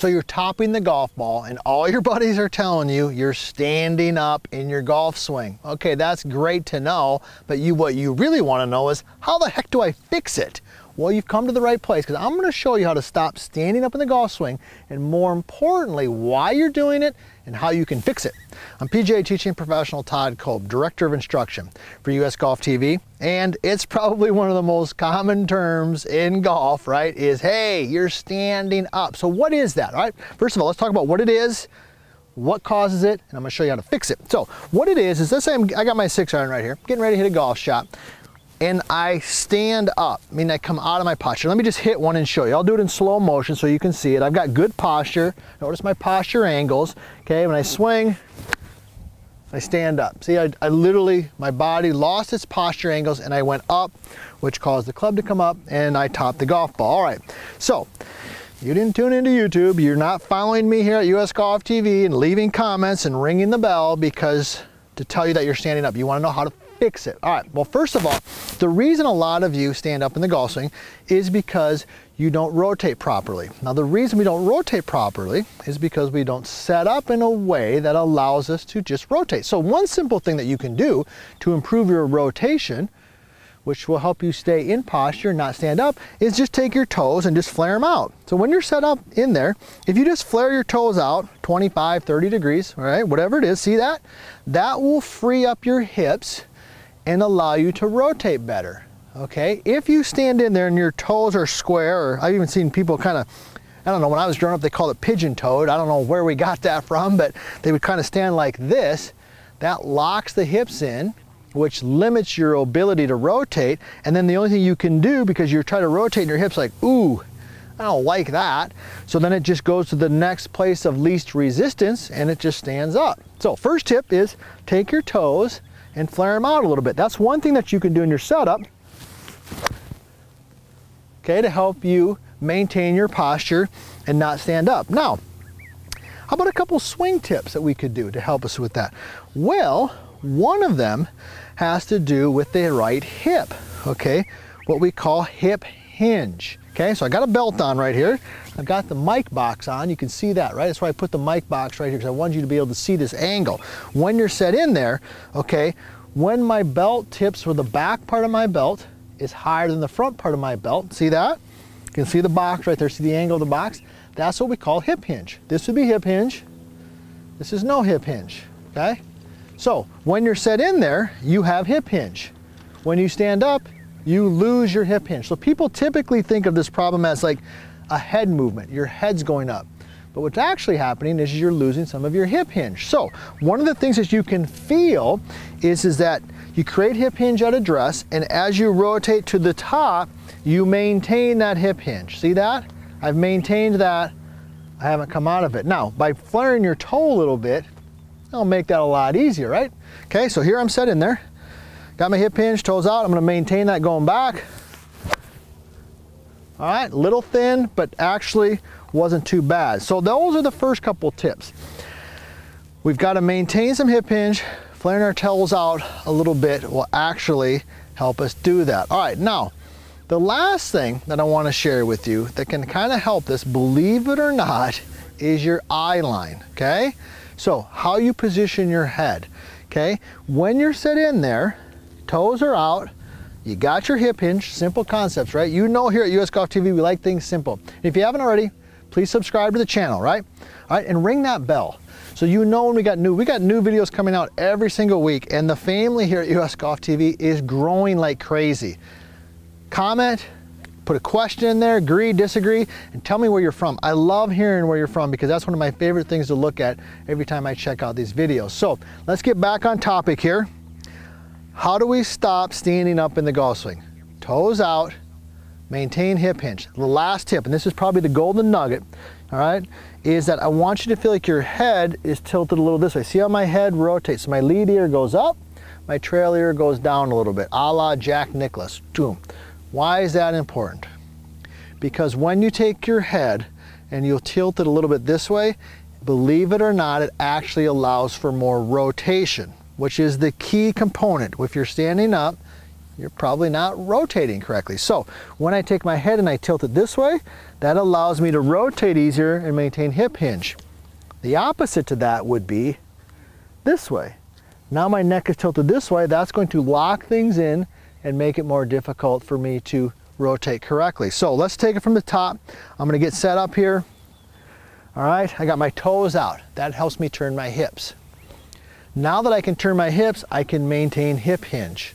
So you're topping the golf ball and all your buddies are telling you you're standing up in your golf swing. Okay, that's great to know, but you what you really want to know is how the heck do I fix it? Well, you've come to the right place because I'm going to show you how to stop standing up in the golf swing and more importantly, why you're doing it and how you can fix it. I'm PGA teaching professional Todd Kolb, Director of Instruction for US Golf TV. And it's probably one of the most common terms in golf, right? Is, hey, you're standing up. So what is that, all right? First of all, let's talk about what it is, what causes it, and I'm gonna show you how to fix it. So what it is, is let's say I'm, I got my six iron right here, getting ready to hit a golf shot and I stand up, I mean I come out of my posture. Let me just hit one and show you. I'll do it in slow motion so you can see it. I've got good posture. Notice my posture angles. Okay, when I swing, I stand up. See, I, I literally, my body lost its posture angles and I went up, which caused the club to come up and I topped the golf ball. All right, so you didn't tune into YouTube, you're not following me here at US Golf TV and leaving comments and ringing the bell because to tell you that you're standing up. You wanna know how to fix it? All right, well, first of all, the reason a lot of you stand up in the golf swing is because you don't rotate properly. Now, the reason we don't rotate properly is because we don't set up in a way that allows us to just rotate. So one simple thing that you can do to improve your rotation which will help you stay in posture, and not stand up, is just take your toes and just flare them out. So when you're set up in there, if you just flare your toes out 25, 30 degrees, all right, whatever it is, see that? That will free up your hips and allow you to rotate better. Okay, if you stand in there and your toes are square, or I've even seen people kind of, I don't know, when I was growing up, they called it pigeon toed. I don't know where we got that from, but they would kind of stand like this. That locks the hips in, which limits your ability to rotate. And then the only thing you can do, because you're trying to rotate your hips like, ooh, I don't like that. So then it just goes to the next place of least resistance and it just stands up. So first tip is take your toes and flare them out a little bit. That's one thing that you can do in your setup, okay, to help you maintain your posture and not stand up. Now, how about a couple swing tips that we could do to help us with that? Well, one of them has to do with the right hip, okay? What we call hip hinge. Okay, so I got a belt on right here. I've got the mic box on. You can see that, right? That's why I put the mic box right here because I wanted you to be able to see this angle. When you're set in there, okay, when my belt tips or the back part of my belt is higher than the front part of my belt, see that? You can see the box right there, see the angle of the box? That's what we call hip hinge. This would be hip hinge. This is no hip hinge, okay? So when you're set in there, you have hip hinge. When you stand up, you lose your hip hinge. So people typically think of this problem as like a head movement, your head's going up. But what's actually happening is you're losing some of your hip hinge. So one of the things that you can feel is, is that you create hip hinge at address and as you rotate to the top, you maintain that hip hinge. See that? I've maintained that. I haven't come out of it. Now, by flaring your toe a little bit, I'll make that a lot easier, right? Okay, so here I'm set in there. Got my hip hinge, toes out. I'm gonna maintain that going back. All right, little thin, but actually wasn't too bad. So those are the first couple tips. We've got to maintain some hip hinge. Flaring our toes out a little bit will actually help us do that. All right, now, the last thing that I want to share with you that can kind of help this, believe it or not, is your eye line, okay? So how you position your head, okay? When you're set in there, toes are out, you got your hip hinge, simple concepts, right? You know here at US Golf TV, we like things simple. If you haven't already, please subscribe to the channel, right? All right, and ring that bell. So you know when we got new, we got new videos coming out every single week and the family here at US Golf TV is growing like crazy. Comment, put a question in there, agree, disagree, and tell me where you're from. I love hearing where you're from because that's one of my favorite things to look at every time I check out these videos. So let's get back on topic here. How do we stop standing up in the golf swing? Toes out, maintain hip hinge. The last tip, and this is probably the golden nugget, all right, is that I want you to feel like your head is tilted a little this way. See how my head rotates? So my lead ear goes up, my trail ear goes down a little bit, a la Jack Nicklaus. Boom. Why is that important? Because when you take your head and you'll tilt it a little bit this way, believe it or not, it actually allows for more rotation which is the key component. If you're standing up, you're probably not rotating correctly. So when I take my head and I tilt it this way, that allows me to rotate easier and maintain hip hinge. The opposite to that would be this way. Now my neck is tilted this way, that's going to lock things in and make it more difficult for me to rotate correctly. So let's take it from the top. I'm gonna get set up here. All right, I got my toes out. That helps me turn my hips. Now that I can turn my hips, I can maintain hip hinge.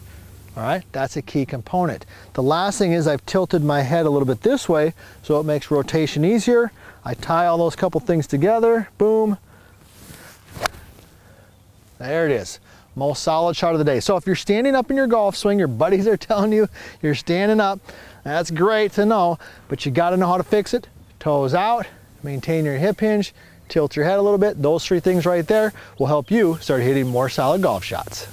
All right, that's a key component. The last thing is I've tilted my head a little bit this way, so it makes rotation easier. I tie all those couple things together, boom. There it is most solid shot of the day. So if you're standing up in your golf swing, your buddies are telling you you're standing up, that's great to know, but you gotta know how to fix it. Toes out, maintain your hip hinge, tilt your head a little bit. Those three things right there will help you start hitting more solid golf shots.